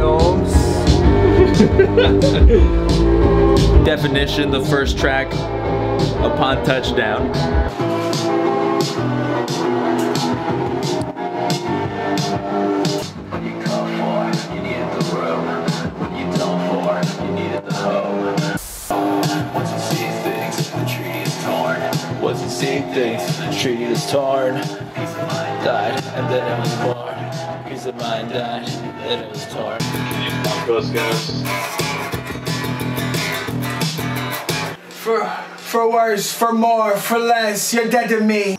Holmes. Definition, the first track upon touchdown. Torn. Once you see things, the treaty torn. Peace of mind died, and then it was born. Peace of mind died, then it was torn. Ghost Ghost. For for worse, for more, for less, you're dead to me.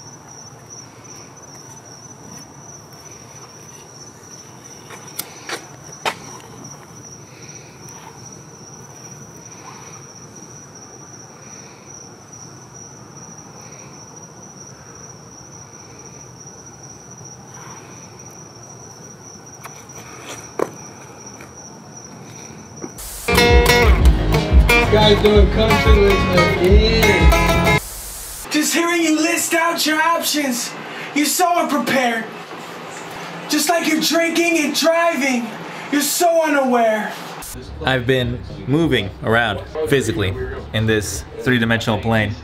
Guys doing country listening again. Just hearing you list out your options, you're so unprepared. Just like you're drinking and driving, you're so unaware. I've been moving around physically in this three-dimensional plane.